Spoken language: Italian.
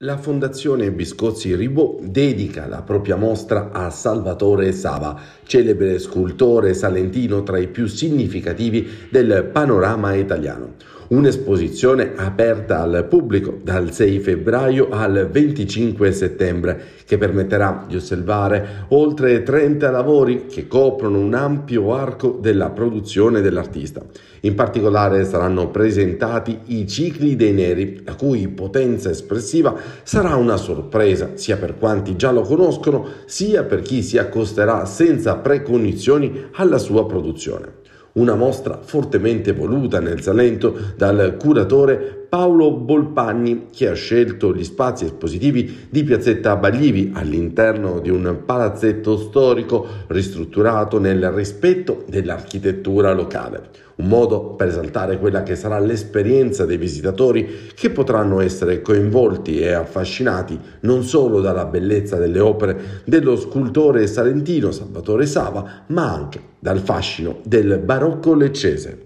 La Fondazione Biscozzi Ribot dedica la propria mostra a Salvatore Sava, celebre scultore salentino tra i più significativi del panorama italiano. Un'esposizione aperta al pubblico dal 6 febbraio al 25 settembre che permetterà di osservare oltre 30 lavori che coprono un ampio arco della produzione dell'artista. In particolare saranno presentati i cicli dei neri, la cui potenza espressiva sarà una sorpresa sia per quanti già lo conoscono, sia per chi si accosterà senza precognizioni alla sua produzione una mostra fortemente voluta nel Salento dal curatore Paolo Bolpagni che ha scelto gli spazi espositivi di Piazzetta Baglivi all'interno di un palazzetto storico ristrutturato nel rispetto dell'architettura locale. Un modo per esaltare quella che sarà l'esperienza dei visitatori che potranno essere coinvolti e affascinati non solo dalla bellezza delle opere dello scultore salentino Salvatore Sava, ma anche dal fascino del barocco leccese.